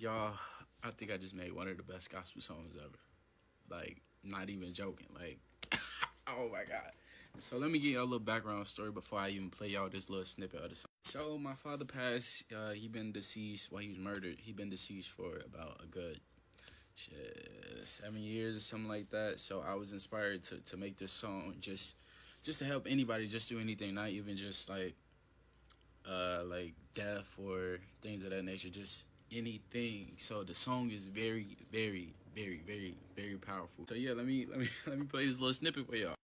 y'all, I think I just made one of the best gospel songs ever. Like, not even joking. Like, oh my god. So let me give y'all a little background story before I even play y'all this little snippet of the song. So my father passed. Uh, he been deceased. Well, he was murdered. He been deceased for about a good shit, seven years or something like that. So I was inspired to to make this song just just to help anybody just do anything, not even just like uh like death or things of that nature, just anything. So the song is very, very, very, very, very powerful. So yeah, let me let me let me play this little snippet for y'all.